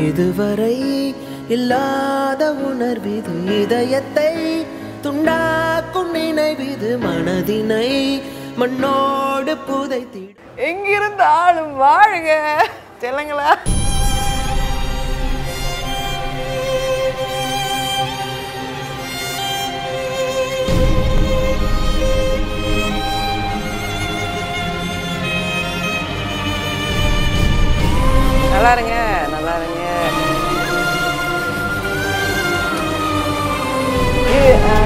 இதுவரை இல்லாத உணர்விது இதயத்தை துண்டாக்கும் நினைவிது மனதினை மண்ணோடு புதைத்திடும் எங்கிருந்தாலும் வாழுங்க செல்லுங்களா? நல்லா இருங்க நல்லா இருங்க. ஆ,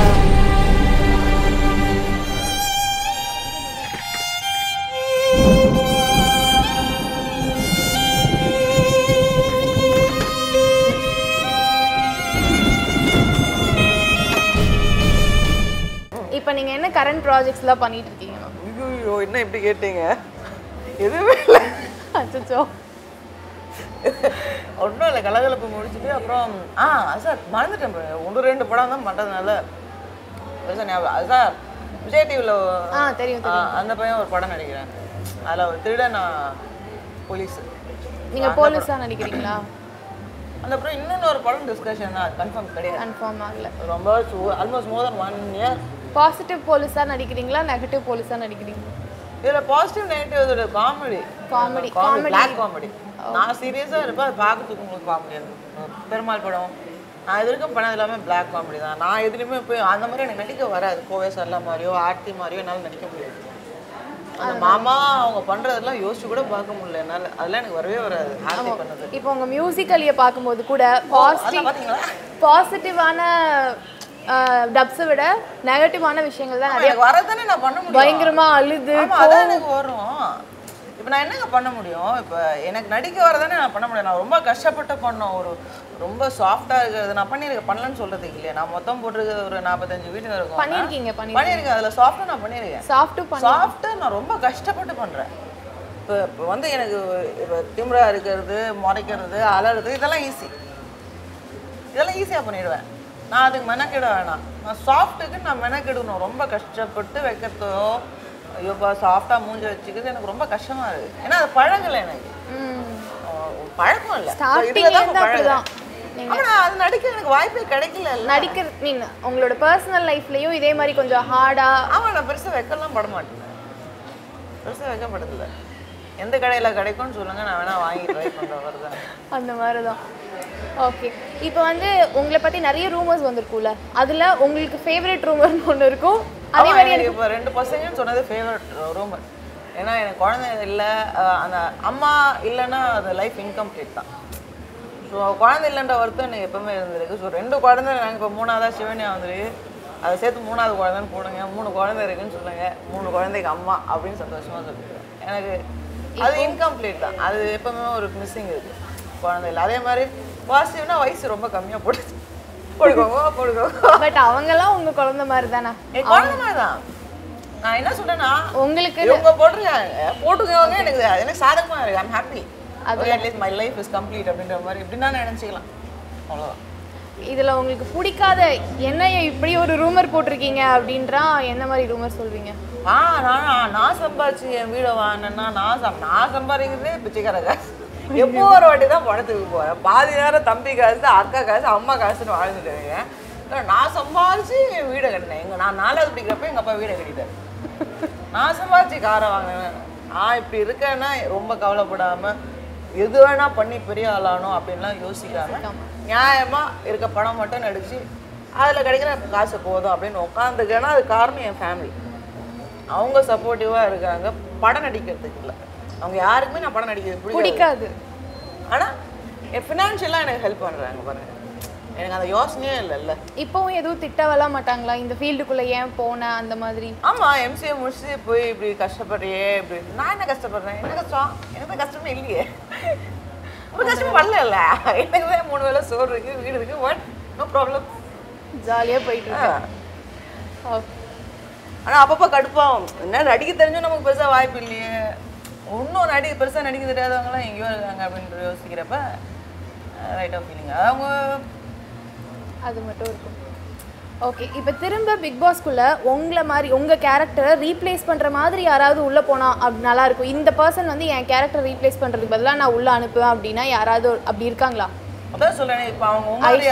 இப்போ நீங்க என்ன கரண்ட் ப்ராஜெக்ட்ஸ்லாம் பண்ணிட்டு இருக்கீங்க? ஐயோ என்ன இப்படி கேட்டீங்க? எதுவுமே இல்லை. அச்சோ ஒன்றும் இல்லை கலகலப்பு முடிச்சுட்டு அப்புறம் ஆ சார் மறந்துட்டேன். ஒன்று ரெண்டு படம் தான் பண்ணுறதுனால பெருசாக ஞாபகம் அது சார் விஜய் டிவியில் ஆ தெரியும் அந்த பையன் ஒரு படம் நடிக்கிறேன். அதில் ஒரு திருடன் போலீஸ். நீங்க போலீஸா நடிக்கிறீங்களா? அந்த அப்புறம் இன்னொன்று ஒரு படம் டிஸ்கஷன் தான் கன்ஃபார்ம் கிடையாது. கன்ஃபார்ம் ஆகல ரொம்ப almost more than one year positive போலீஸா நடிக்கிறீங்களா? நெகட்டிவ் போலீஸா நடிக்கிறீங்க இதில் பாசிட்டிவ் நெகட்டிவ் இதோட comedy comedy comedy. Black comedy நான் சீரியஸாக இருப்பேன் அது பார்க்கறதுக்கு உங்களுக்கு காமெடி இருக்கும் பெருமாள் படம். நான் இது வரைக்கும் பண்ணது எல்லாமே பிளாக் காமெடி தான். நான் எதுலையுமே போய் அந்த மாதிரி எனக்கு நடிக்க வராது. கோவை சரலா மாதிரியோ ஆர்த்தி மாதிரியோ என்னால் நடிக்க முடியாது. அந்த மாமா அவங்க பண்றதெல்லாம் யோசிச்சு கூட பார்க்க முடியல. என்னால அதெல்லாம் எனக்கு வரவே வராது ஆர்த்தி பண்ணது. இப்போ உங்க மியூசிக்கலியை பார்க்கும்போது கூட பாசிட்டிவ் பாசிட்டிவான டப்ஸை விட நெகட்டிவான விஷயங்கள் தான் நிறைய வரதானே நான் பண்ண முடியும். பயங்கரமா அழுது அதான் எனக்கு வரும். இப்போ நான் என்னங்க பண்ண முடியும்? இப்போ எனக்கு நடிக்க வரதானே நான் பண்ண முடியும். நான் ரொம்ப கஷ்டப்பட்டு பண்ணோம். ஒரு ரொம்ப சாஃப்டா இருக்கிறது. நான் பண்ணியிருக்கேன் பண்ணலன்னு சொல்றதுக்கு இல்லையா. நான் மொத்தம் போட்டிருக்கிறது ஒரு நாற்பத்தஞ்சு வீடியோ இருக்கும். பண்ணியிருக்கீங்க பண்ணி பண்ணியிருக்கேன். அதுல சாஃப்டா நான் பண்ணியிருக்கேன். சாஃப்ட்டு பண்ணி சாஃப்டா நான் ரொம்ப கஷ்டப்பட்டு பண்றேன். இப்போ இப்போ வந்து எனக்கு இப்போ திமிரா இருக்கிறது முறைக்கிறது அலறது இதெல்லாம் ஈஸி இதெல்லாம் ஈஸியாக பண்ணிடுவேன். நான் அதுக்கு மெனக்கிட வேணாம். நான் சாஃப்ட்டுக்கு நான் மெனக்கிடணும். ரொம்ப கஷ்டப்பட்டு வைக்கிறதோ ஐயோப்பா சாஃப்டாக மூஞ்சி வச்சுக்கிறது எனக்கு ரொம்ப கஷ்டமா இருக்கு. ஏன்னா அது பழகலை எனக்கு. ம். அஹ் ஸ்டார்டிங்ல இருந்து ஸ்டார்டிங்ல இருந்து அப்படிதான். நீங்க ஆனா நான் அது நடிக்க எனக்கு வாய்ப்பே கிடைக்கல நடிக்கிற மீன் உங்களோட பர்சனல் லைஃப்லயும் இதே மாதிரி கொஞ்சம் ஹார்டா ஆமா நான் பெருசா வைக்கலாம் பட மாட்டேன். பெருசா வைக்கப்பட்டதில்ல எந்த கடையில கிடைக்கும்னு சொல்லுங்க நான் வேணா வாங்கி ட்ரை வருதா அந்த மாதிரி தான் ஓகே இப்போ வந்து உங்களை பத்தி நிறைய ரூமர்ஸ் வந்திருக்கும்ல. அதுல உங்களுக்கு ஃபேவரட் ரூமர்னு ஒன்று இருக்கும். அதே மாதிரி எனக்கு இப்போ ரெண்டு பசங்கன்னு சொன்னது ஃபேவரட் ரூம் ஏன்னா எனக்கு குழந்தை இல்லை அந்த அம்மா இல்லைன்னா அது லைஃப் இன்கம்ப்ளீட் தான். ஸோ குழந்தை இல்லைன்ற வருத்தம் எனக்கு எப்பவுமே இருந்திருக்கு. ஸோ ரெண்டு குழந்தை நாங்கள் இப்போ மூணாவதா சிவனியா வந்துருக்கு அதை சேர்த்து மூணாவது குழந்தைன்னு போடுங்க. மூணு குழந்தை இருக்குன்னு சொல்லுங்க. மூணு குழந்தைக்கு அம்மா அப்படின்னு சந்தோஷமா சொல்லிட்டு எனக்கு அது இன்கம்ப்ளீட் தான். அது எப்பவுமே ஒரு மிஸ்ஸிங் இருக்கு. குழந்தை இல்லை. அதே மாதிரி பாசிட்டிவ்னா வயசு ரொம்ப கம்மியாக போடுது. போடுக்கோங்க போடுக்கோங்க பட் அவங்கெல்லாம் உங்க குழந்தை மாதிரி தானே என் குழந்தை மாதிரி தான் நான் என்ன சொல்றேன்னா உங்களுக்கு இவங்க போட்டிருக்காங்க போட்டுக்கவங்க எனக்கு எனக்கு சாதகமா இருக்கு. I'm happy at least my life is complete அப்படின்ற மாதிரி இப்படின்னா நினைச்சுக்கலாம். அவ்வளோதான் இதுல உங்களுக்கு பிடிக்காத என்னைய இப்படி ஒரு ரூமர் போட்டிருக்கீங்க அப்படின்றா என்ன மாதிரி ரூமர் சொல்வீங்க? ஆ நான் நான் சம்பாதிச்சு என் வீடை வாங்கினேன்னா நான் நான் சம்பாதிக்கிறதே பிச்சைக்கார காசு எப்போ ஒரு வாட்டி தான் பணத்துக்கு போகிறேன் பாதி நேரம் தம்பி காசு அக்கா காசு அம்மா காசுன்னு வாழ்ந்துட்டு இருக்கேன் நான் சம்பாதிச்சு என் வீடை கட்டினேன். எங்க நான் நாலாவது படிக்கிறப்ப எங்கள் அப்பா வீடை கட்டிட்டார். நான் சம்பாதிச்சு காரை வாங்கினேன். நான் இப்படி இருக்கேன்னா ரொம்ப கவலைப்படாம எது வேணா பண்ணி பெரிய ஆளானோம் அப்படின்லாம் யோசிக்காம நியாயமா இருக்க படம் மட்டும் நடிச்சு அதில் கிடைக்கிற காசு போதும் அப்படின்னு உட்காந்துக்கேன்னா அது காரணம் என் ஃபேமிலி அவங்க சப்போர்ட்டிவாக இருக்காங்க. படம் நடிக்கிறதுக்கு இல்லை. அவங்க யாருக்குமே நான் படம் நடிக்கிறது பிடிக்காது. பிடிக்காது. ஆனா என் ஃபினான்ஷியலாக எனக்கு ஹெல்ப் பண்றாங்க பாருங்க. எனக்கு அந்த யோசனையே இல்லைல்ல. இப்போவும் எதுவும் திட்டவெல்லாம் மாட்டாங்களா? இந்த ஃபீல்டுக்குள்ள ஏன் போன? அந்த மாதிரி. ஆமா எம்சிஏ முடிச்சு போய் இப்படி கஷ்டப்படுறியே இப்படி. நான் என்ன கஷ்டப்படுறேன்? என்ன கஷ்டம்? எனக்கு கஷ்டமே இல்லையே. ஒரு கஷ்டம் வரல எனக்கு தான் மூணு வேளை சோறு இருக்கு வீடு இருக்கு. வாட் நோ ப்ராப்ளம் ஜாலியா போயிட்டு இருக்கு. Okay. ஆனா அப்பப்போ கடுப்பாகும். என்ன நடிக்க தெரிஞ்சும் நமக்கு பெருசா வாய்ப்பு இல்லையே. இன்னும் நடிக்க பெருசா நடிக்க தெரியாதவங்களாம் எங்கேயோ இருக்காங்க அப்படின்னு யோசிக்கிறப்ப ரைட் ஆஃப் ஃபீலிங் அவங்க அது மட்டும் இருக்கும். ஓகே இப்போ திரும்ப பிக் பாஸ்க்குள்ள உங்களை மாதிரி உங்க கேரக்டரை ரீப்ளேஸ் பண்ற மாதிரி யாராவது உள்ள போனா அப்படி நல்லா இருக்கும். இந்த பர்சன் வந்து என் கேரக்டர் ரீப்ளேஸ் பண்றதுக்கு பதிலாக நான் உள்ள அனுப்புவேன் அப்படின்னா யாராவது அப்படி இருக்காங்களா? அதான் சொல்றேன் இப்போ அவங்க உமாரி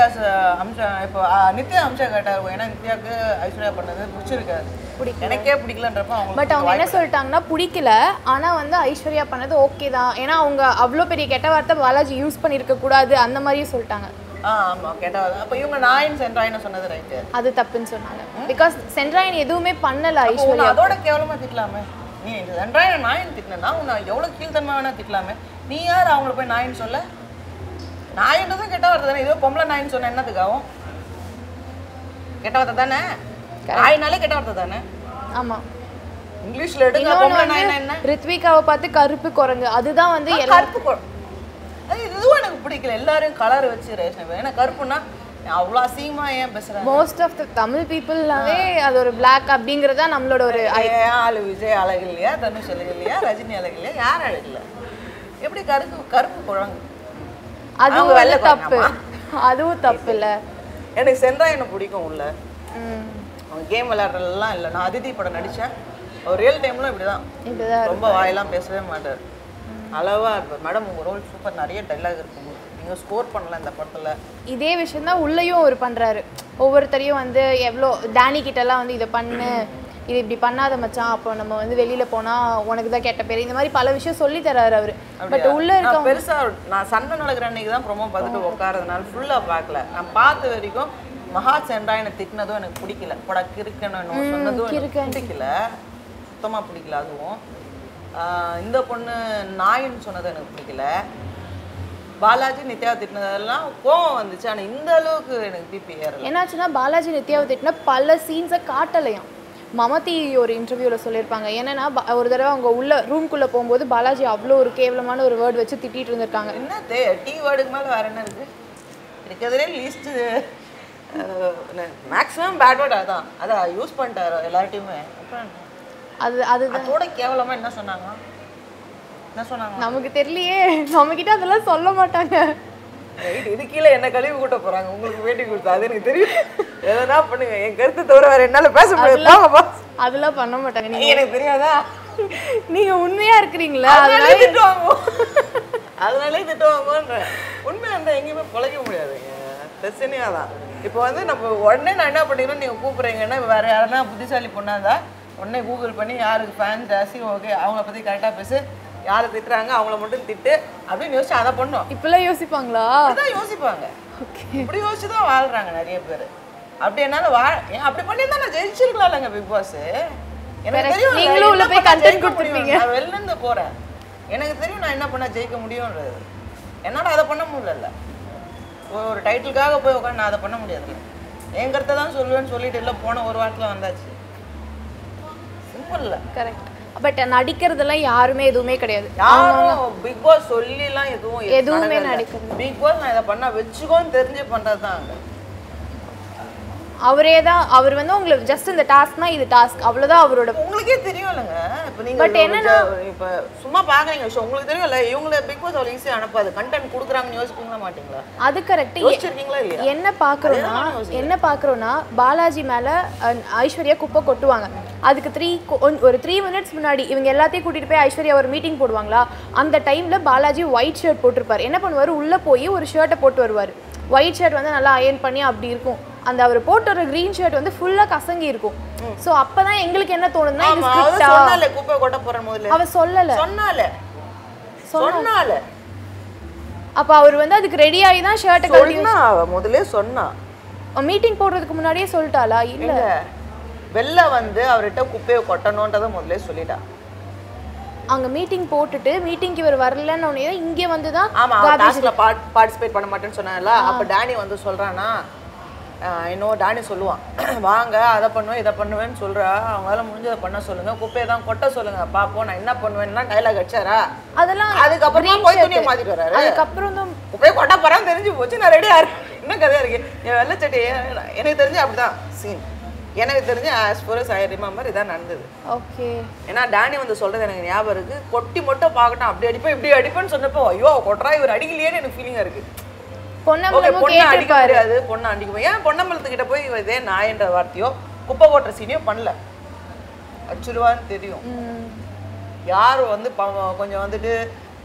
அம்சா இப்போ நித்யா அம்சா கேட்டாரு ஏன்னா நித்யாவுக்கு ஐஸ்வர்யா பண்ணது பிடிச்சிருக்காது. எனக்கே பிடிக்கலன்றப்ப பட் அவங்க என்ன சொல்லிட்டாங்கன்னா பிடிக்கல. ஆனா வந்து ஐஸ்வர்யா பண்ணது ஓகே தான். ஏன்னா அவங்க அவ்வளோ பெரிய கெட்ட வார்த்தை பாலாஜி யூஸ் பண்ணியிருக்க கூடாது அந்த மாதிரியும் சொல்லிட்டாங்க. நாயின் அது தப்புன்னு சொன்னாங்க. பிகாஸ் சென்ட்ராயன் எதுவுமே பண்ணல ஐஸ்வர்யா. அதோட கேவலமா திட்டலாமே? நீ ரெண்டாயிரம் நாயின் திட்டினா உன்னை எவ்வளவு கீழ்த்தன்மை வேணா திட்டலாமே? நீ யார்? அவங்கள போய் நாயின்னு சொல்ல? நாயின்றதும் கெட்ட வார்த்தை தானே. இதோ பொம்பளை நாயின்னு சொன்ன என்னத்துக்கு ஆகும்? கெட்ட வார்த்தை தானே? நாயினாலே கெட்ட வார்த்தை தானே? ஆமா. இங்கிலீஷ்ல எடுங்க பொம்பளை நாயினா என்ன? ரித்விகாவை பார்த்து கருப்பு குரங்கு. அதுதான் வந்து கருப்பு இதுவும் எனக்கு பிடிக்கல. எல்லாரும் கலர் வச்சு ரேஷன் ஏன்னா கருப்புன்னா அவ்வளோ அசிங்கமா ஏன் பேசுறேன் மோஸ்ட் ஆஃப் த தமிழ் பீப்புள்னாவே அது ஒரு பிளாக் அப்படிங்கறதா நம்மளோட ஒரு ஆளு விஜய் அழகு இல்லையா தனுஷ் அழகு இல்லையா ரஜினி அழகு இல்லையா யார் அழகு இல்லை எப்படி கருப்பு கருப்பு குழம்பு அதுவும் வெள்ளை தப்பு. அதுவும் தப்பு இல்ல. எனக்கு சென்றாயனை பிடிக்கும் உள்ள. அவன் கேம் விளையாடுறதுலாம் இல்லை. நான் அதிதி படம் நடித்தேன் அவர் ரியல் டைம்ல இப்படிதான். இப்படிதான் ரொம்ப வாயெல்லாம் பேசவே மாட்டார். அளவா இருப்பார். மேடம் உங்க ரோல் சூப்பர் நிறைய டைலாக் இருக்கு நீங்க ஸ்கோர் பண்ணல இந்த படத்துல. இதே விஷயம் தான் உள்ளேயும் அவர் பண்றாரு. ஒவ்வொருத்தரையும் வந்து எவ்வளோ டேனி கிட்டலாம் வந்து இதை பண்ணு. இது இப்படி பண்ணாத மச்சான். அப்போ நம்ம வந்து வெளியில போனா உனக்கு தான் கெட்ட பேர். இந்த மாதிரி பல விஷயம் சொல்லி தராரு அவரு. பட் உள்ள இருக்கவங்க பெருசா நான் சண்டை நடக்கிற அன்னைக்கு தான் ப்ரொமோ பார்த்துட்டு உட்காரதுனால ஃபுல்லா பார்க்கல. நான் பார்த்த வரைக்கும் மகா சென்றாயனை திட்டினதும் எனக்கு பிடிக்கல. போடா கிறுக்கணும் சொன்னதும் எனக்கு. பிடிக்கல. சுத்தமா பிடிக்கல அதுவும். இந்த பொண்ணு நாயின்னு சொன்னது எனக்கு பிடிக்கல. பாலாஜி நித்யா திட்டினதெல்லாம் கோவம் வந்துச்சு. ஆனா இந்த அளவுக்கு எனக்கு பிபி ஏறல. என்னாச்சுன்னா பாலாஜி நித்யாவை திட்டின பல சீன்ஸை காட்டலையாம். மமதி ஒரு இன்டர்வியூவில் சொல்லியிருப்பாங்க. என்னன்னா ஒரு தடவை அவங்க உள்ள ரூம்குள்ளே போகும்போது பாலாஜி அவ்வளோ ஒரு கேவலமான ஒரு வேர்ட் வச்சு திட்டிட்டு இருந்திருக்காங்க. என்ன டீ வேர்டுக்கு மேல வேற என்ன இருக்கு? இருக்கிறதுலே லீஸ்ட் மேக்ஸிமம் பேட் வேர்ட் அதான். அதான் யூஸ் பண்ணிட்டாரு எல்லார்ட்டையுமே? அது அது அதோட கேவலமா என்ன சொன்னாங்க? என்ன சொன்னாங்க? நமக்கு தெரியலையே. நம்மக்கிட்ட அதெல்லாம் சொல்ல மாட்டாங்க. ரைட் இது கீழே என்ன கழுவி கூட்ட போறாங்க? உங்களுக்கு வேட்டி கொடுத்தா. அது எனக்கு தெரியும். எதனா பண்ணுங்க. என் கருத்து தவிர வேற என்னால பேச முடியாது. அதெல்லாம் பண்ண மாட்டாங்க. நீங்க எனக்கு தெரியாதா? நீங்க உண்மையா இருக்கிறீங்களா? அதனாலே திட்டு வாங்குவோம் அதனாலே திட்டு வாங்குவோன்றேன் உண்மையா இருந்தா எங்கேயுமே பொழைக்க முடியாதுங்க. பிரச்சனையா தான் இப்போ வந்து நம்ம உடனே நான் என்ன பண்ணிடுறோம் நீங்க கூப்பிடுறீங்கன்னா வேற யாருன்னா புத்திசாலி பொண்ணா இருந்தா உடனே கூகுள் பண்ணி யாருக்கு ஃபேன் ஜாஸ்தி ஓகே அவங்கள பத்தி கரெக்டா பேசு. யாரை திட்டுறாங்க அவங்கள மட்டும் திட்டு அப்படின்னு யோசிச்சு அதை பண்ணோம். இப்பெல்லாம் யோசிப்பாங்களா? அப்படிதான் யோசிப்பாங்க. இப்படி யோசிச்சு தான் வாழ்றாங்க நிறைய பேர். அப்படி என்னால வா அப்படி பண்ணியிருந்தா நான் ஜெயிச்சிருக்கலாம்லங்க பிக் பாஸ் எனக்கு. தெரியும் நீங்களும் உள்ள போய் முடியும். கொடுத்திருப்பீங்க. நான் வெளில இருந்து போறேன். எனக்கு தெரியும் நான் என்ன பண்ணா ஜெயிக்க முடியும்ன்றது. என்னால அதை பண்ண முடியல ஒரு டைட்டிலுக்காக போய் உட்காந்து நான் அதை பண்ண முடியாதுல்ல என் கருத்தை தான் சொல்லுவேன்னு சொல்லிட்டு இல்லை போன ஒரு வாரத்தில் வந்தாச்சு. சிம்பிள் கரெக்ட் பட் நடிக்கிறதெல்லாம் யாருமே எதுவுமே கிடையாது. யாரும் பிக் பாஸ் சொல்லிலாம் எதுவும் எதுவுமே. நடக்கல. பிக் பாஸ் நான் இதை பண்ணா வச்சுக்கோன்னு தெரிஞ்சு பண்றது தான் அவரே தான் அவர் வந்து உங்களுக்கு ஜஸ்ட் இந்த டாஸ்க்னா இது டாஸ்க் அவ்வளவுதான் அவரோட உங்களுக்கே தெரியும்லங்க. இப்போ நீங்க But ஒரு என்னன்னா- இப்ப சும்மா பாக்குறீங்க விஷயம். உங்களுக்கு தெரியும்ல இவங்கள பிக் பாஸ் அவ்வளவு ஈஸியா அனுப்பாது. கண்டென்ட் கொடுக்குறாங்கன்னு யோசிப்பீங்களா மாட்டீங்களா? அது கரெக்ட் என்ன யோசிக்கிறேன். என்ன பாக்குறோம்னா பாலாஜி மேல ஐஸ்வர்யா குப்பை கொட்டுவாங்க. அதுக்கு த்ரீ ஒரு த்ரீ மினிட்ஸ் முன்னாடி இவங்க எல்லாத்தையும் கூட்டிட்டு போய் ஐஸ்வர்யா ஒரு மீட்டிங் போடுவாங்களா? அந்த டைம்ல பாலாஜி ஒயிட் ஷர்ட் போட்டிருப்பாரு. என்ன பண்ணுவாரு? உள்ள போய் ஒரு ஷர்ட்டை போட்டு வருவாரு. ஒயிட் ஷர்ட் வந்து நல்லா அயர்ன் பண்ணி அப்படி இருக்கும். அந்த அவர் போட்டு வர கிரீன் ஷர்ட் வந்து ஃபுல்லா கசங்கி இருக்கும். சோ அப்பதான் எங்களுக்கு என்ன தோணுதுன்னா இது ஸ்கிரிப்டா சொன்னாலே குப்பை கொட்ட போறேன் முதல்ல. அவ சொல்லல. சொன்னாலே. சொன்னாலே. அப்ப அவர் வந்து அதுக்கு ரெடி ஆகி தான் ஷர்ட்டை கழட்டி சொன்னா அவ முதல்ல சொன்னா. மீட்டிங் போடுறதுக்கு முன்னாடியே சொல்லிட்டாளா? இல்ல. வெளில வந்து அவர்கிட்ட குப்பையை கொட்டணுன்றதை முதல்ல சொல்லிட்டா. அங்க மீட்டிங் போட்டுட்டு மீட்டிங்க்கு இவர் வரலன்னு உடனே இங்கே வந்து தான் ஆமா டாஸ்க்ல பார்ட்டிசிபேட் பண்ண மாட்டேன்னு சொன்னால அப்ப டானி வந்து சொல்றானா இன்னும் டானி சொல்லுவான் வாங்க அதை பண்ணுவேன் இதை பண்ணுவேன்னு சொல்றா. அவங்களால முடிஞ்சதை பண்ண சொல்லுங்க. குப்பையை தான் கொட்ட சொல்லுங்க. பாப்போம் நான் என்ன பண்ணுவேன்னா டைலாக் அடிச்சாரா அதெல்லாம் அதுக்கப்புறமா போய். துணியை மாத்திட்டு வராரு. அதுக்கப்புறம் தான் குப்பையை கொட்ட போறான்னு தெரிஞ்சு போச்சு. நான் ரெடியா இருக்கேன். என்ன கதையா இருக்கு? என் வெள்ளச்சட்டி எனக்கு தெரிஞ்சு அப்படிதான். சீன் எனக்கு தெரிஞ்சு ஆஸ் ஃபார் ஐ ரிமெம்பர் இதான் நடந்தது. ஓகே ஏன்னா டேனி வந்து சொல்றது எனக்கு ஞாபகம் இருக்கு. கொட்டி மட்டும் பார்க்கட்டும். அப்படி அடிப்பேன் இப்படி அடிப்பேன்னு சொன்னப்போ ஐயோ கொட்டுறா இவர் அடிக்கலையேன்னு எனக்கு ஃபீலிங்கா இருக்கு. ஓகே பொன்னம்பலமும் பொண்ணை அடிக்க முடியாது. பொண்ணை அடிக்க ஏன் பொன்னம்பலத்துக்கிட்ட போய் இதே நாயன்ற வார்த்தையோ குப்பை கொட்டுற சீனியோ பண்ணல. அச்சுருவான்னு தெரியும். ம். யார் வந்து பாவம் கொஞ்சம் வந்துட்டு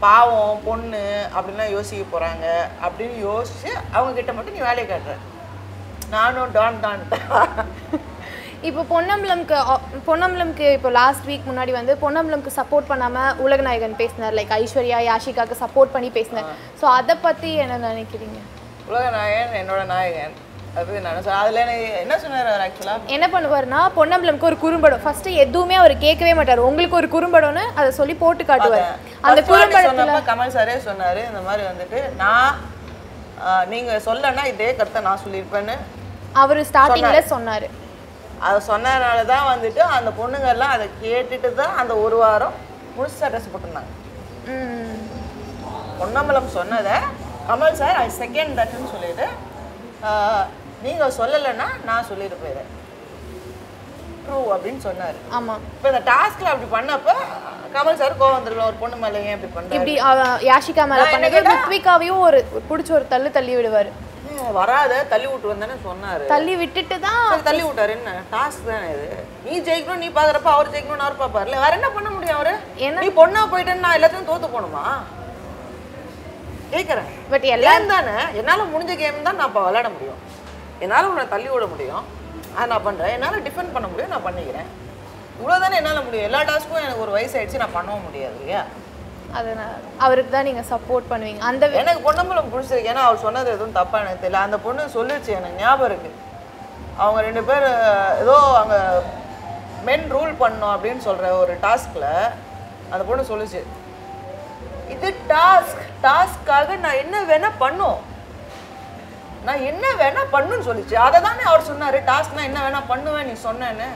பாவம் பொண்ணு அப்படின்லாம் யோசிக்க போகிறாங்க அப்படின்னு யோசிச்சு அவங்க கிட்ட மட்டும் நீ வேலையை காட்டுற. நானும் டான் டான் இப்போ பொன்னம்பலம்க்கு பொன்னம்பலம்க்கு இப்போ லாஸ்ட் வீக் முன்னாடி வந்து பொன்னம்பலம்க்கு சப்போர்ட் பண்ணாம உலகநாயகன் பேசினார். லைக் ஐஸ்வர்யா யாஷிகாக்கு சப்போர்ட் பண்ணி பேசினார். ஸோ அதை பத்தி என்ன நினைக்கிறீங்க? உலக நாயகன் என்னோட நாயகன். அது நான் சொ- அதுல எனக்கு என்ன சொன்னார் ஆக்சுவலாக என்ன பண்ணுவாருன்னா பொன்னம்பலம்க்கு ஒரு குறும்படம். ஃபர்ஸ்ட் எதுவுமே அவர் கேட்கவே மாட்டார். உங்களுக்கு ஒரு குறும்படம்னு அதை சொல்லி போட்டு காட்டுவார். அந்த குறும்படத்துல கமல் சாரே சொன்னாரு இந்த மாதிரி வந்துட்டு நான் ஆஹ், நீங்க சொல்லனா இதே கருத்தை நான் சொல்லியிருப்பேன்னு அவர் ஸ்டார்டிங்ல சொன்னாரு. அதை சொன்னதுனால தான் வந்துட்டு அந்த பொண்ணுங்க எல்லாம் அதை கேட்டுட்டு தான் அந்த ஒரு வாரம் முழுசா ட்ரெஸ் போட்டிருந்தாங்க. பொன்னம்பலம் சொன்னதை கமல் சார் ஐ செகண்ட் தட்டுன்னு சொல்லிட்டு ஆஹ், நீங்க சொல்லலைன்னா நான் சொல்லியிருப்பேன் இதை ட்ரூ அப்படின்னு சொன்னாரு. ஆமா. இப்போ இந்த டாஸ்க்ல அப்படி பண்ணப்ப கமல் சார் கோவம் வந்துருக்கலாம் ஒரு பொண்ணு மேலே ஏன் இப்படி பண்றாரு? இப்படி யாஷிகா மேல பண்ணது ருத்விகாவையும் ஒரு பிடிச்ச ஒரு தள்ளு தள்ளி விடுவாரு. வராத தள்ளி விட்டு வந்தேன்னு சொன்னாரு. தள்ளி விட்டுட்டு தான் தள்ளி விட்டாரு என்ன? டாஸ்க் தானே இது? நீ ஜெயிக்கணும் நீ பாக்குறப்ப அவர் ஜெயிக்கணும்னு அவர் பாப்பாருல. வேற என்ன பண்ண முடியும் அவரு? நீ பொண்ணா போயிட்டேன்னு நான் எல்லாத்தையும் தோத்து போகணுமா? கேக்குறேன். பட் எல்லா கேம் தானே? என்னால முடிஞ்ச கேம் தான் நான் இப்போ விளையாட முடியும். என்னால உன்னை தள்ளி விட முடியும். அதை நான் பண்றேன். என்னால டிஃபெண்ட் பண்ண முடியும் நான் பண்ணிக்கிறேன். இவ்வளவுதானே என்னால முடியும்? எல்லா டாஸ்க்கும் எனக்கு ஒரு வயசு ஆயிடுச்சு நான் பண்ணவும் முடியாது இல்லையா? அதனால அவருக்கு தான் நீங்க சப்போர்ட் பண்ணுவீங்க. அந்த எனக்கு பொன்னம்பலம் பிடிச்சிருக்கு. ஏன்னா அவர் சொன்னது எதுவும் தப்பா எனக்கு தெரியல. அந்த பொண்ணு சொல்லிடுச்சு எனக்கு. ஞாபகம் இருக்கு. அவங்க ரெண்டு பேர் ஏதோ அவங்க மென் ரூல் பண்ணோம் அப்படின்னு சொல்ற ஒரு டாஸ்க்ல அந்த பொண்ணு சொல்லுச்சு. இது டாஸ்க் டாஸ்க்காக நான் என்ன வேணா பண்ணும். நான் என்ன வேணா பண்ணுன்னு சொல்லிச்சு. அதை தானே அவர் சொன்னாரு. டாஸ்க்னா என்ன வேணா பண்ணுவேன் நீ சொன்னேன்னு.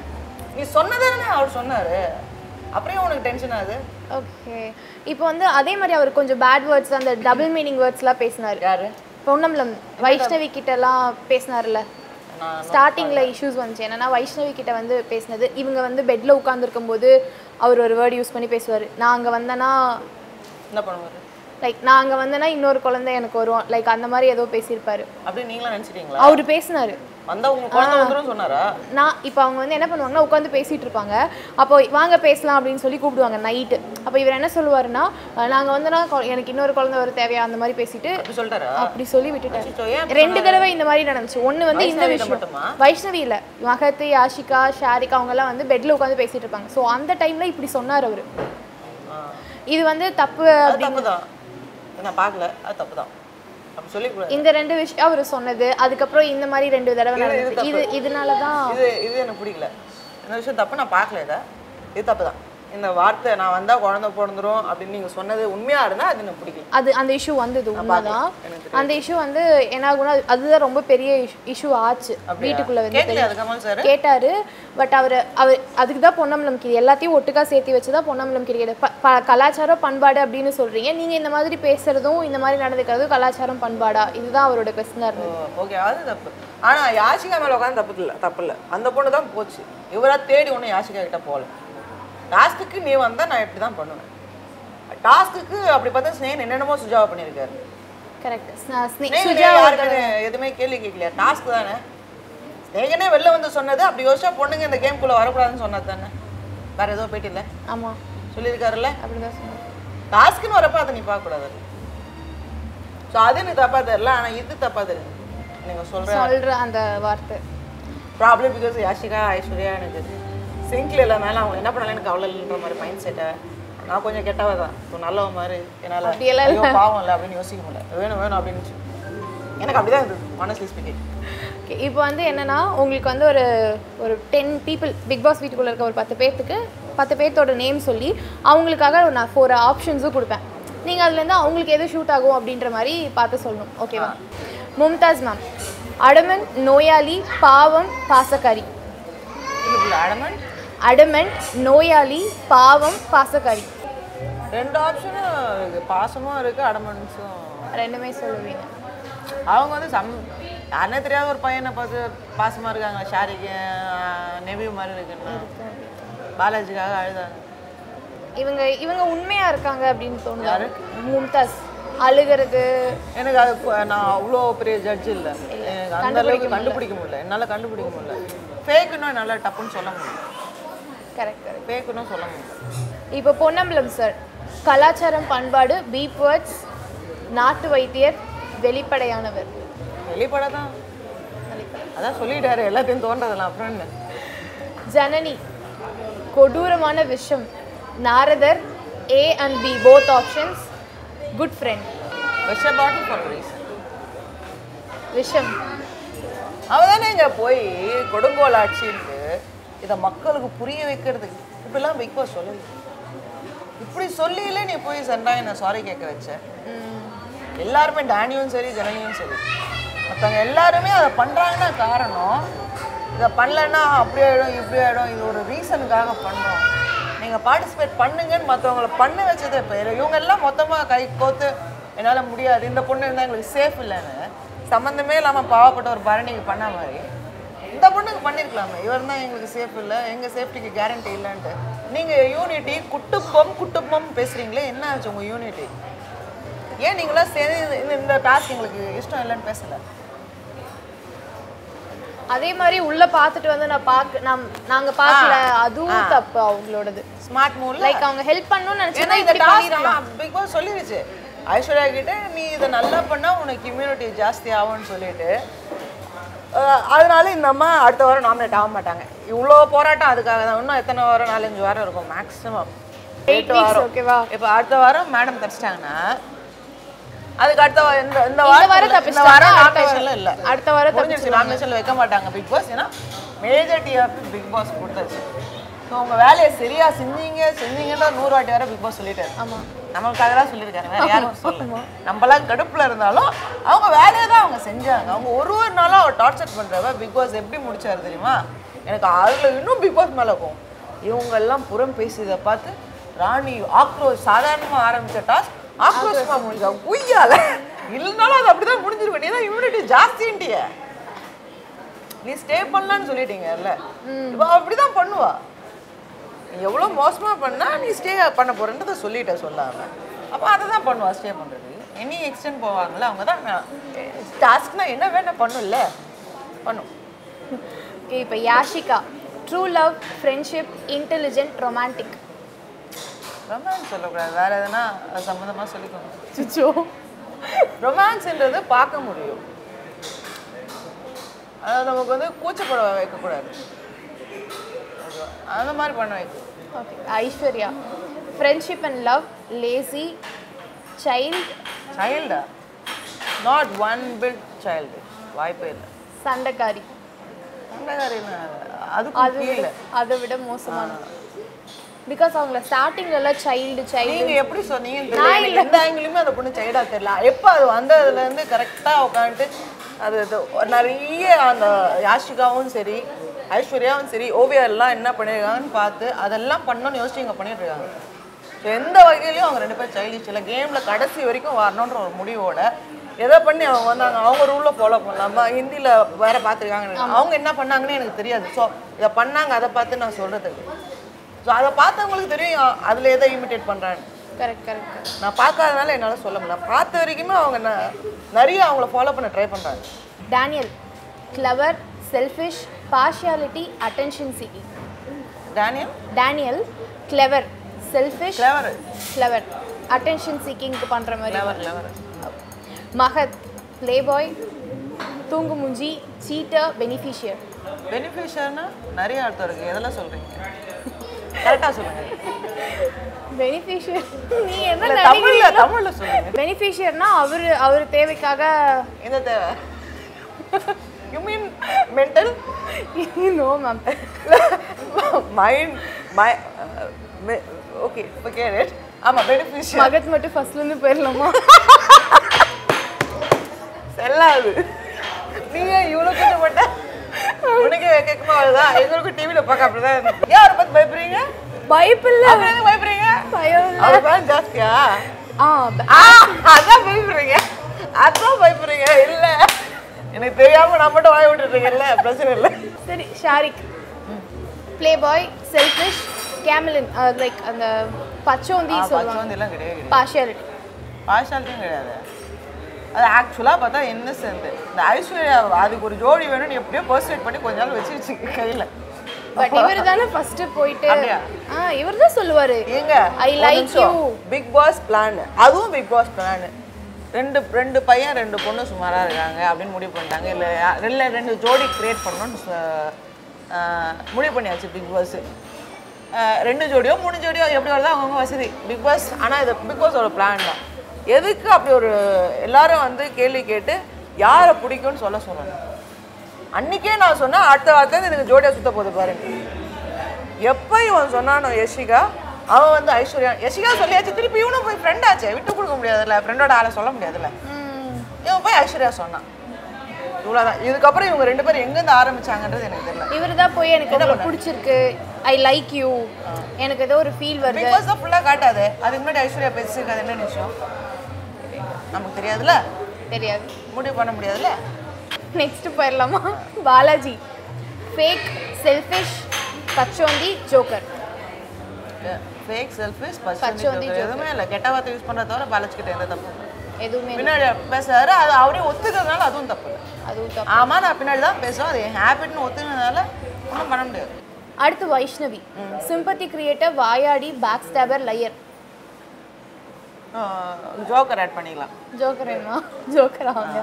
நீ சொன்னதானே அவர் சொன்னாரு. அப்புறம் உனக்கு டென்ஷன் ஆகுது? ஓகே இப்போ வந்து அதே மாதிரி அவர் கொஞ்சம் பேட் வேர்ட்ஸ் அந்த டபுள் மீனிங் வேர்ட்ஸ்லாம் பேசினாரு. யாரு? பொன்னம்பலம் வைஷ்ணவி கிட்டலாம் பேசினார்ல நான் ஸ்டார்டிங்ல இஷ்யூஸ் வந்துச்சு. என்னன்னா வைஷ்ணவி கிட்ட வந்து பேசினது. இவங்க வந்து பெட்ல உட்காந்துருக்கும் போது அவர் ஒரு வேர்டு யூஸ் பண்ணி பேசுவார். நான் அங்கே வந்தேன்னா என்ன பண்ணுவாரு? லைக் நான் அங்கே வந்தேன்னா இன்னொரு குழந்தை எனக்கு வரும் லைக் அந்த மாதிரி ஏதோ பேசியிருப்பாரு. அப்படி நீங்களா நினைச்சிட்டீங்களா? அவர் பேசினாரு. வந்தா நான் இப்போ அவங்க வந்து என்ன பண்ணுவாங்கன்னா உட்காந்து பேசிட்டு இருப்பாங்க. அப்போ வாங்க பேசலாம் அப்படின்னு சொல்லி கூப்பிடுவாங்க நைட்டு அப்போ இவர் என்ன சொல்லுவாருன்னா நாங்க வந்தனா எனக்கு இன்னொரு குழந்தை வர தேவையா? அந்த மாதிரி பேசிட்டு அப்படி சொல்லி விட்டுட்டாரு. ரெண்டு தடவை இந்த மாதிரி நடந்துச்சு. ஒண்ணு வந்து இந்த விஷயம்? வைஷ்ணவி இல்ல. மகத்து யாஷிகா ஷாரிகா அவங்க எல்லாம் வந்து பெட்ல உட்காந்து பேசிட்டு இருப்பாங்க. ஸோ அந்த டைம்ல இப்படி சொன்னார் அவரு. இது வந்து தப்பு அது நான் பார்க்கல. அது தப்பு தான். இந்த ரெண்டு விஷயம் அவர் சொன்னது அதுக்கப்புறம் இந்த மாதிரி ரெண்டு தடவை நடந்துச்சு இது இதனால தான் இது இது எனக்கு பிடிக்கல. இந்த விஷயம் தப்பு நான் பார்க்கல இதை. இது தப்பு தான். இந்த வார்த்தை நான் வந்தா குழந்தை பிறந்துரும் அப்படின்னு நீங்க சொன்னது உண்மையா இருந்தா அது எனக்கு பிடிக்கல. அது அந்த இஷ்யூ வந்தது உண்மைதான். அந்த இஷ்யூ வந்து என்ன அதுதான் ரொம்ப பெரிய இஷ்யூ ஆச்சு. வீட்டுக்குள்ள வந்து கேட்டாரு. பட் அவர் அவர் அதுக்கு தான் பொன்னம்பலம் கிரி எல்லாத்தையும் ஒட்டுக்கா சேர்த்து வச்சு தான் பொன்னம்பலம் கிரி கலாச்சாரம் பண்பாடு அப்படின்னு சொல்றீங்க. நீங்க இந்த மாதிரி பேசுறதும் இந்த மாதிரி நடந்துக்கிறதும் கலாச்சாரம் பண்பாடா? இதுதான் அவரோட கொஸ்டினா இருந்தது. ஓகே அது தப்பு. ஆனா யாஷிகா மேல உட்காந்து தப்பு இல்லை தப்பு இல்லை. அந்த பொண்ணு தான் போச்சு. இவரா தேடி ஒன்றும் யாஷிகா கிட்ட போகல. டாஸ்க்குக்கு நீ வந்தா நான் இப்படி தான் பண்ணுவேன். டாஸ்க்குக்கு அப்படி பார்த்தா ஸ்னேகன் என்னென்னமோ சுஜாவா பண்ணியிருக்காரு. எதுவுமே கேள்வி கேட்கலையா? டாஸ்க் தானே? ஸ்னேகனே வெளில வந்து சொன்னது அப்படி யோசிச்சா பொண்ணுங்க இந்த கேம்குள்ள வரக்கூடாதுன்னு சொன்னது தானே? வேற ஏதோ போயிட்டு இல்லை ஆமா. சொல்லியிருக்காருல்ல? அப்படிதான் சொன்னேன் டாஸ்க்குன்னு வரப்ப அதை நீ பார்க்கக்கூடாது. ஸோ அது எனக்கு தப்பா தெரியல ஆனா இது தப்பா தெரியுது நீங்க சொல்ற சொல்ற அந்த வார்த்தை. ப்ராப்ளம் பிகாஸ் யாஷிகா ஐஸ்வர்யா எனக்கு சிங்கில் இல்லாதனால அவங்க என்ன பண்ணாலும் எனக்கு அவ்வளோ இல்லைன்ற மாதிரி மைண்ட் செட்டை நான் கொஞ்சம் கெட்டவ தான். இப்போ நல்லவ மாதிரி என்னால் ஐயோ பாவம் இல்லை அப்படின்னு யோசிக்க முடியல. வேணும் வேணும் அப்படின்னு எனக்கு அப்படிதான் இருந்தது. மனசுல ஸ்பீக்கிங் ஓகே இப்போ வந்து என்னன்னா உங்களுக்கு வந்து ஒரு ஒரு டென் பீப்புள் பிக் பாஸ் வீட்டுக்குள்ள இருக்க ஒரு பத்து பேர்த்துக்கு பத்து பேர்த்தோட நேம் சொல்லி அவங்களுக்காக நான் ஃபோர் ஆப்ஷன்ஸும் கொடுப்பேன். நீங்கள் அதுலேருந்து அவங்களுக்கு எது ஷூட் ஆகும் அப்படின்ற மாதிரி பார்த்து சொல்லணும். ஓகேவா மும்தாஸ் மேம் அடமன் நோயாளி பாவம் பாசக்காரி அடமன் அடமன் நோயாளி பாவம் பாசக்காரி. ரெண்டு ஆப்ஷனும் பாசமும் இருக்கு அடமன்ஸும். ரெண்டுமே சொல்லுவீங்க. அவங்க வந்து சம் யாருனே தெரியாத ஒரு பையனை பார்த்து பாசமா இருக்காங்க. ஷாரிக்கு நெவி மாதிரி இருக்குன்னு. பாலாஜிக்காக அழுதாங்க. இவங்க இவங்க உண்மையா இருக்காங்க அப்படின்னு தோணுது. மும்தாஸ். அழுகிறது. எனக்கு அது நான் அவ்வளோ பெரிய ஜட்ஜ் இல்லை. எனக்கு அந்த அளவுக்கு கண்டுபிடிக்க முடியல. என்னால் கண்டுபிடிக்க முடியல. ஃபேக்குன்னு என்னால் டப்புன்னு சொல்ல முடியல. கரெக்ட் கரெக்ட் ஃபேக்குன்னு சொல்ல முடியல இப்போ பொன்னம்பலம் சார் கலாச்சாரம் பண்பாடு பீப் வேர்ட்ஸ் நாட்டு வைத்தியர் வெளிப்படையானவர். வெளிப்பட தான் அதான் சொல்லிட்டாரு எல்லாத்தையும் தோன்றதெல்லாம் அப்புறம் என்ன? ஜனனி கொடூரமான விஷம். Naradar A and B both options good friend விஷ பாட்டில் ஃபார் ரீசன் விஷம். அவ தானே இங்க போய் கொடுங்கோல் ஆட்சின்ட்டு இதை மக்களுக்கு புரிய வைக்கிறதுக்கு இப்படிலாம் பிக் பாஸ் சொல்லல இப்படி சொல்லியில நீ போய் சண்டாய் என்ன சாரி கேட்க வச்ச. எல்லாருமே டேனியும் சரி ஜனனியும் சரி. மற்றவங்க எல்லாருமே அதை பண்ணுறாங்கன்னா காரணம் இதை பண்ணலன்னா அப்படி ஆயிடும் இப்படி ஆகிடும் இது ஒரு ரீசனுக்காக பண்ணுறோம் நீங்கள் பார்ட்டிசிபேட் பண்ணுங்கன்னு மற்றவங்கள பண்ண வச்சதே இப்போ இவங்க எல்லாம் மொத்தமாக கை கோத்து என்னால் முடியாது. இந்த பொண்ணு இருந்தால் எங்களுக்கு சேஃப் இல்லைன்னு. சம்மந்தமே இல்லாமல் பாவப்பட்ட ஒரு பரணிக்கு பண்ண மாதிரி. இந்த பொண்ணுக்கு பண்ணிருக்கலாமே இவர் தான் எங்களுக்கு சேஃப் இல்லை. எங்க சேஃப்டிக்கு கேரண்டி இல்லைன்ட்டு. நீங்க யூனிட்டி குட்டுப்பம் குட்டுப்பம் பேசுறீங்களே என்ன ஆச்சு உங்க யூனிட்டி ஏன் நீங்களாம் சேர்ந்து இந்த- டாஸ்க் எங்களுக்கு இஷ்டம் இல்லைன்னு பேசல? அதே மாதிரி உள்ள பார்த்துட்டு வந்து நான் பார்க்க நம் நாங்க பார்க்கல. அதுவும் தப்பு அவங்களோடது. ஸ்மார்ட் மூவ்ல லைக் அவங்க ஹெல்ப் ஏன்னா நினைச்சா இந்த டாஸ்க் பிக் பாஸ் சொல்லிருச்சு. ஐஸ்வர்யா கிட்ட நீ இதை நல்லா பண்ணா உனக்கு இம்யூனிட்டி ஜாஸ்தி ஆகும்னு சொல்லிட்டு அதனால இந்த அம்மா அடுத்த வாரம் நாமினேட் ஆக மாட்டாங்க. இவ்வளோ போராட்டம் அதுக்காக தான். இன்னும் எத்தனை வாரம்? நாலஞ்சு வாரம் இருக்கும் மேக்ஸிமம் Eight weeks, okay-வா? இப்போ அடுத்த வாரம் மேடம் தப்பிச்சிட்டாங்கன்னா அதுக்கு அடுத்த வாரம் இந்த இந்த வாரம் வாரம் இந்த வாரம் நாமினேஷன்ல வாரம். இல்ல. அடுத்த வாரம் நாமினேஷன்ல வைக்க மாட்டாங்க. பிக் பாஸ் ஏன்னா மேஜர் டிஆர்பி பிக் பாஸ் கொடுத்தாச்சு. ஸோ உங்க வேலையை சரியா செஞ்சீங்க செஞ்சீங்கன்ற நூறு வாட்டி வர பிக் பாஸ் சொல்லிட்டாரு. ஆமா. நமக்காக தான் சொல்லியிருக்காரு வேற யாரும் சொல்ல நம்மளாம் கடுப்புல இருந்தாலும் அவங்க வேலையை தான் அவங்க செஞ்சாங்க. அவங்க ஒரு ஒரு நாளும் அவர் டார்ச்சர் பண்றவ பிக் பாஸ் எப்படி முடிச்சாரு தெரியுமா? எனக்கு அதுல இன்னும் பிக் பாஸ் மேல போகும் இவங்க எல்லாம் புறம் பேசியதை பார்த்து ராணி ஆக்ரோஷ் சாதாரணமா ஆரம்பிச்ச டாஸ்க் ஆக்ரோஷமா முடிஞ்சா குய்யால இல்லைனாலும் அது அப்படிதான் முடிஞ்சிருக்கும். நீ தான் இம்யூனிட்டி ஜாஸ்தின்ட்டிய நீ ஸ்டே பண்ணலான்னு சொல்லிட்டீங்கல்ல இப்போ அப்படிதான் பண்ணுவா. நீ எவ்வளோ மோசமாக பண்ணா நீ ஸ்டே பண்ண போறேன்றதை சொல்லிட்ட சொல்லாம. அப்போ அதை தான் பண்ணுவா ஸ்டே பண்ணுறது இனி எக்ஸ்டெண்ட் போவாங்கல்ல அவங்க தான் டாஸ்க்னா என்ன வேணா பண்ணும்ல. பண்ணும். ஓகே இப்போ Yashika true love friendship intelligent romantic romance சொல்லக்கூடாது. வேற எதுனா அது சம்மந்தமாக சொல்லிக்கோங்க. சுச்சோ ரொமான்ஸ்ன்றது பார்க்க முடியும். அதாவது நமக்கு வந்து கூச்சப்பட வைக்கக்கூடாது. அந்த மாதிரி பண்ண வைக்கும் okay Aishwarya friendship and love lazy child சைல்டா not one build child வாய்ப்பே இல்லை. சண்டைக்காரி. சண்டைக்காரின்னு அதுக்கு அதை விட அதை விட மோசமான. பிகாஸ் அவங்கள ஸ்டார்டிங்ல எல்லாம் சைல்டு சைல்டு நீங்க எப்படி சொன்னீங்கன்னு தெரியல எனக்கு எந்த ஆங்கிலுமே அந்த பொண்ணு சைல்டா தெரியல. எப்போ அது வந்ததுல இருந்து கரெக்டா உட்காந்துட்டு அது நிறைய அந்த யாஷிகாவும் சரி ஐஸ்வர்யாவும் சரி ஓவியா எல்லாம் என்ன பண்ணிருக்காங்கன்னு பார்த்து அதெல்லாம் பண்ணணும்னு யோசிச்சு இங்க பண்ணிட்டு இருக்காங்க. ஸோ எந்த வகையிலையும் அவங்க ரெண்டு பேரும் சைல்டிஷ் இல்லை. கேமில் கடைசி வரைக்கும் வரணுன்ற ஒரு முடிவோட எதை பண்ணி அவங்க வந்தாங்க? அவங்க ரூலில் ஃபாலோ பண்ணலாமா. ஹிந்தியில் வேற பார்த்துருக்காங்க அவங்க என்ன பண்ணாங்கன்னு எனக்கு தெரியாது. ஸோ இதை பண்ணாங்க அதை பார்த்து நான் சொல்கிறதுக்கு ஸோ அதை பார்த்தவங்களுக்கு தெரியும் அதில் எதை இமிட்டேட் பண்ணுறான்னு கரெக்ட் கரெக்ட் நான் பார்க்காதனால என்னால் சொல்ல முடியல. பார்த்த வரைக்குமே அவங்க நிறைய அவங்கள ஃபாலோ பண்ண ட்ரை பண்ணுறாங்க Daniel clever selfish partiality attention seeking Daniel Daniel clever selfish clever clever attention சீக்கிங்க்கு பண்ற மாதிரி. கிளவர் கிளவர் மகத் பிளேபாய் தூங்குமுஞ்சி சீட்டர் பெனிஃபிஷியர் பெனிஃபிஷியர்னா நிறைய அர்த்தம் இருக்குது எதெல்லாம் சொல்கிறீங்க கரெக்டாக சொல்லுங்கள் பெனிஃபிஷியர் நீ என்ன தமிழில் தமிழில் சொல்லுங்கள் பெனிஃபிஷியர்னா அவர் அவர் தேவைக்காக என்ன தேவை? You mean mental no ma'am mind my okay okay right ஆமாம் பெனிஃபிஷியர் மகத் மட்டும் ஃபர்ஸ்ட்ல இருந்து போயிடலாமா செல்லாது. நீ ஏன் இவ்வளோ கஷ்டப்பட்ட உனக்கு கேட்குமா அதுதான் எங்களுக்கும் டிவியில் பார்க்க அப்படிதான். ஏன் அவரை பார்த்து பயப்படுறீங்க? பயப்பில்ல. பயப்படுறீங்க? பயம். அவர் ஜாஸ்தியா? ஆ அதான் பயப்படுறீங்க. அதான் பயப்படுறீங்க. இல்ல. எனக்கு தெரியாம நான் மட்டும் வாய விட்டுறீங்கல்ல பிரச்சனை இல்லை. சரி Shariq. Play boy selfish chameleon like அந்த பச்சோந்தி சொல்லுவாங்க. பார்ஷியாலிட்டி பார்ஷாலிட்டியும் கிடையாது. அது ஆக்சுவலாக பார்த்தா இன்னசென்ட் இந்த ஐஸ்வர்யா அதுக்கு ஒரு ஜோடி வேணும்னு எப்படியோ பர்சுவேட் பண்ணி கொஞ்ச நாள் வச்சு வச்சு கையில். பட் இவர் தானே ஃபர்ஸ்ட் போயிட்டு? ஆ இவர் தான் சொல்லுவாரு. ஏங்க I like you Bigg Boss plan அதுவும் பிக் பாஸ் பிளான் ரெண்டு ரெண்டு பையன் ரெண்டு பொண்ணு சுமாராக இருக்காங்க அப்படின்னு முடிவு பண்ணிட்டாங்க. இல்லை ரெண்டு ரெண்டு ஜோடி கிரியேட் பண்ணணும்னு சொ- முடிவு பண்ணியாச்சு பிக் பாஸ் ரெண்டு ஜோடியோ மூணு ஜோடியோ எப்படி வருதோ அவங்கவுங்க வசதி. பிக் பாஸ் ஆனால் இது பிக் பாஸோட பிளான் தான். எதுக்கு அப்படி ஒரு எல்லாரும் வந்து கேள்வி கேட்டு யாரை பிடிக்கும்னு சொல்ல சொன்னாங்க அன்றைக்கே நான் சொன்னேன் அடுத்த வார்த்தை எனக்கு ஜோடியாக சுத்த போகுது பாருங்க. எப்போ இவன் சொன்னானோ யஷிகா அவன் வந்து ஐஸ்வர்யா யஷிகா சொல்லியாச்சு திருப்பி இவனும் போய் ஃப்ரெண்ட் ஆச்சே. விட்டு கொடுக்க முடியாதுல்ல ஃப்ரெண்டோட ஆளை சொல்ல முடியாதுல்ல. இவன் போய் ஐஸ்வர்யா சொன்னான் இவ்வளோதான் இதுக்கப்புறம் இவங்க ரெண்டு பேரும் எங்கேருந்து ஆரம்பிச்சாங்கன்றது எனக்கு தெரியல. இவர் தான் போய் எனக்கு உங்களை பிடிச்சிருக்கு. ஐ லைக் யூ எனக்கு ஏதோ ஒரு ஃபீல் வருது. பிக் பாஸ் தான் ஃபுல்லாக காட்டாது. அதுக்கு முன்னாடி ஐஸ்வர்யா பேசியிருக்காது என்ன நிமிஷம்? நமக்கு தெரியாதுல்ல? தெரியாது. முடிவு பண்ண முடியாதுல்ல? நெக்ஸ்ட் போயிடலாமா? பாலாஜி. ஃபேக் செல்ஃபிஷ் பச்சோந்தி ஜோக்கர். ஃபேக் செல்ஃபிஸ் பச்சோந்தி எதுவுமே இல்லை. கெட்ட வார்த்தை யூஸ் பண்ணுறத தவிர பாலாஜி கிட்ட எந்த தப்பு எதுவுமே. பின்னாடி பேசுறாரு அது அவரே ஒத்துக்கிறதுனால அதுவும் தப்பு இல்லை. அதுவும் தப்பு ஆமா நான் பின்னாடி தான் பேசுவேன் அது என் ஹேபிட்னு ஒத்துக்கிறதுனால ஒன்றும் பண்ண முடியாது. அடுத்து வைஷ்ணவி. சிம்பத்தி கிரியேட்டர் வாயாடி back stabber liar joker add பண்ணிக்கலாம். ஜோக்கர் என்ன ஜோக்கர் அவங்க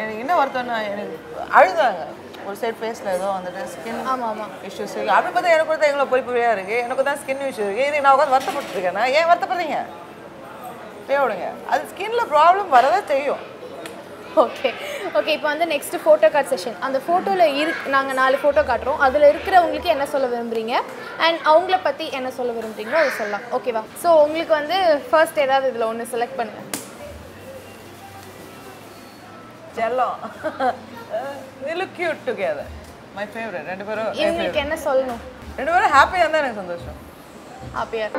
எனக்கு என்ன வருத்தம்னா எனக்கு அழுதாங்க. ஒரு சைட் ஃபேஸில் ஏதோ வந்துட்டு ஸ்கின் ஆமா ஆமா. இஷ்யூஸ் இருக்கு. அப்படி பார்த்தா எனக்கு கூட எங்களை பொய் பொய்யா இருக்கு. எனக்கு தான் ஸ்கின் இஷ்யூ இருக்கு. இது நான் உட்காந்து வருத்தப்பட்டுருக்கேன்னா ஏன் வருத்தப்படுறீங்க? விடுங்க. அது ஸ்கின்ல ப்ராப்ளம் வரதான் செய்யும். ஓகே ஓகே இப்போ வந்து நெக்ஸ்ட் ஃபோட்டோ கார்ட் செஷன் அந்த ஃபோட்டோவில் இரு நாங்கள் நாலு ஃபோட்டோ காட்டுறோம். அதில் இருக்கிறவங்களுக்கு என்ன சொல்ல விரும்புறீங்க? அண்ட் அவங்கள பற்றி என்ன சொல்ல விரும்புறீங்களோ அதை சொல்லலாம். ஓகேவா ஸோ உங்களுக்கு வந்து ஃபர்ஸ்ட் ஏதாவது இதில் ஒன்று செலக்ட் பண்ணுங்க. செல்லம் look cute together my favourite ரெண்டு பேரும் my இவங்களுக்கு. என்ன சொல்லணும்? ரெண்டு பேரும் ஹாப்பியாக இருந்தால் எனக்கு சந்தோஷம். ஹாப்பியாக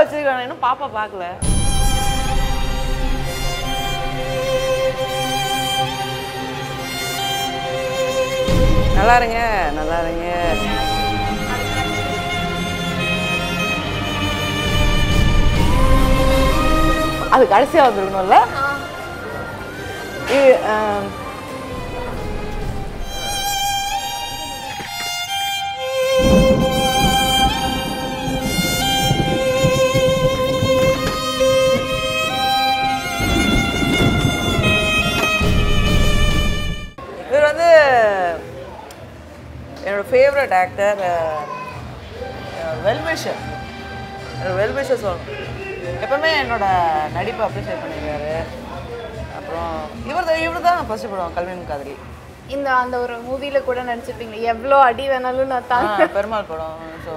வச்சிருக்காங்க இன்னும் பாப்பா பார்க்கல நல்லா இருங்க நல்லா இருங்க. அது கடைசியா வந்துருக்கணும்ல? என்னோட ஃபேவரட் ஆக்டர் வெல்விஷர் வெல்விஷர் சொல்லணும் எப்பவுமே என்னோட நடிப்பை அப்ரிஷியேட் பண்ணியிருக்காரு அப்புறம் இவர் தான் இவர் தான் ஃபர்ஸ்ட் படம் கல்வியின் காதலி. இந்த அந்த ஒரு மூவியில் கூட நடிச்சிருப்பீங்க எவ்வளோ அடி வேணாலும் நான் தாங்க பெருமாள் படம் ஸோ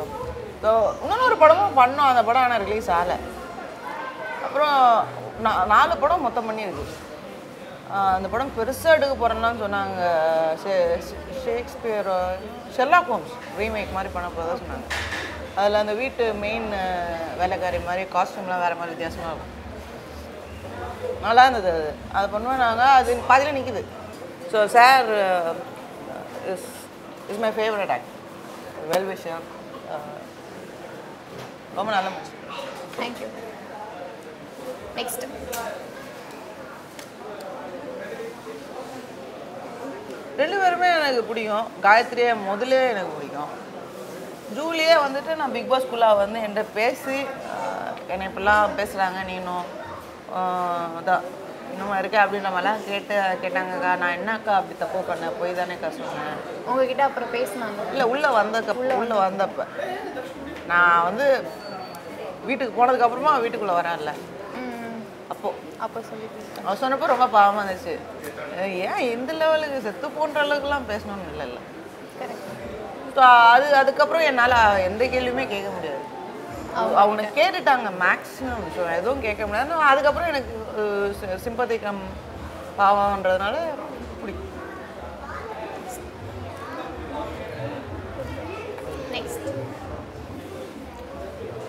ஸோ இன்னொரு படமும் பண்ணோம் அந்த படம் ஆனால் ரிலீஸ் ஆகலை. அப்புறம் நாலு படம் மொத்தம் பண்ணியிருக்கு அந்த படம் பெருசாக எடுக்க போகிறேன்னு சொன்னாங்க. ஷே- ஷேக்ஸ்பியர் ஷெர்லாக் ஹோம்ஸ் ரீமேக் மாதிரி பண்ண போகிறதா சொன்னாங்க. அதில் அந்த வீட்டு மெயின் வேலைக்காரி மாதிரி காஸ்டியூம்லாம் வேறு மாதிரி வித்தியாசமாக இருக்கும். நல்லா இருந்தது அது. அது பண்ணுவேன் நாங்கள் அது பாதியில் நிற்கிது so sir is is my favourite act well விஷயம் ரொம்ப நல்ல மனுஷன் தேங்க்யூ நெக்ஸ்ட் ரெண்டு பேருமே எனக்கு பிடிக்கும். காயத்ரியே முதல்ல எனக்கு பிடிக்கும். ஜூலியே வந்துட்டு நான் பிக் பாஸ் குள்ளா வந்து என்கிட்ட பேசி என்னை இப்படிலாம் பேசுகிறாங்க நீனும் அதான் இன்னும் இருக்க அப்படின்ற மாதிரிலாம் கேட்டு கேட்டாங்கக்கா நான் என்னக்கா அப்படி தப்பு பண்ணேன் போய் தானேக்கா சொன்னேன். உங்ககிட்ட அப்புறம் பேசினாங்க. இல்லை உள்ளே வந்தக்க உள்ளே வந்தப்ப. நான் வந்து வீட்டுக்கு போனதுக்கு அப்புறமா வீட்டுக்குள்ளே வரேன்ல. அப்போ சொல்லிட்டு அவன் சொன்னப்போ ரொம்ப பாவமாக இருந்துச்சு. ஏன் இந்த லெவலுக்கு செத்து போன்ற அளவுக்குலாம் பேசணும்னு இல்லைல்ல ஸோ அது அதுக்கப்புறம் என்னால் எந்த கேள்வியுமே கேட்க முடியாது. அவங்க கேட்டுட்டாங்க மேக்ஸிமம் ஸோ எதுவும் கேட்க முடியாது. அதுக்கப்புறம் எனக்கு சிம்பத்திக்கம் பாவம்ன்றதுனால பிடிக்கும் next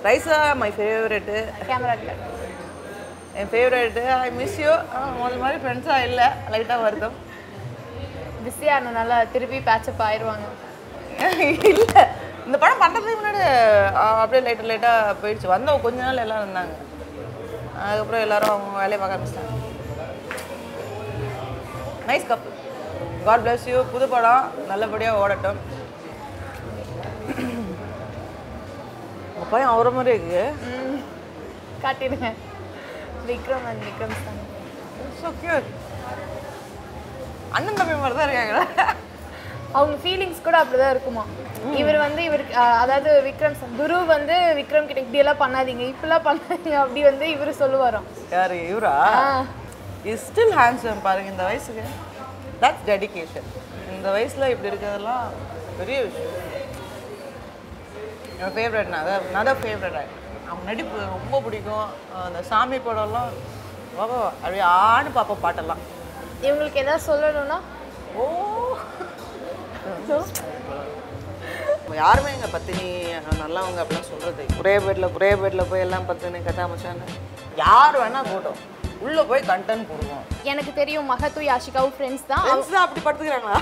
Raiza my favourite camera N favourite I miss you முதல் மாதிரி ஃப்ரெண்ட்ஸாக இல்லை. லைட்டாக வருத்தம் பிஸியாக இருந்தனால திருப்பி பேச்சப் ஆயிடுவாங்க இல்லை. இந்த படம் பண்ணுறதுக்கு முன்னாடி அப்படியே லைட்டாக லைட்டாக போயிடுச்சு. வந்தவங்க கொஞ்ச நாள் எல்லாரும் இருந்தாங்க. அதுக்கப்புறம் எல்லாரும் அவங்க வேலையை பார்க்க ஆரம்பிச்சிட்டாங்க. Nice cup God bless you புது படம். நல்லபடியாக ஓடட்டும். பையன் அவரை மாதிரி இருக்கு. காட்டிடுங்க. Vikram and Vikram song so cute அண்ணன் தம்பி மாதிரி தான் இருக்காங்களா. அவங்க ஃபீலிங்ஸ் கூட அப்படிதான் இருக்குமா? இவர் வந்து இவருக்கு அஹ், அதாவது விக்ரம் சார் குரு வந்து விக்ரம் கிட்ட இப்படி எல்லாம் பண்ணாதீங்க இப்படிலாம் பண்ணாதீங்க அப்படி வந்து இவர் சொல்லுவாராம் யார் இவரா? இஸ் ஸ்டில் ஹேண்ட்ஸம் பாருங்க இந்த வயசுக்கு. தட்ஸ் டெடிகேஷன் இந்த வயசில் இப்படி இருக்கிறதெல்லாம் பெரிய விஷயம். என் ஃபேவரட் நான் அதான் ஃபேவரட் அவங்க நடிப்பு ரொம்ப பிடிக்கும். அந்த சாமி படம்லாம் ரொம்ப அப்படியே ஆடு பார்ப்போம் பாட்டெல்லாம். இவங்களுக்கு ஏதாவது சொல்லணும்னா? ஓ! யாருமே எங்கள் பத்தினி நல்லவங்க அப்படிலாம் சொல்கிறது குறைய பேட்டில் குறைய பேட்டில் போய் எல்லாம் பத்தினி கச்சா மச்சான்னு யார் வேணால் கூட்டம் உள்ளே போய் கண்டென்ட் கொடுக்கும் எனக்கு தெரியும் மகத்து யாஷிகாவும் ஃப்ரெண்ட்ஸ் தான். ஃப்ரெண்ட்ஸ் தான் அப்படி படுத்துக்கிறாங்களா?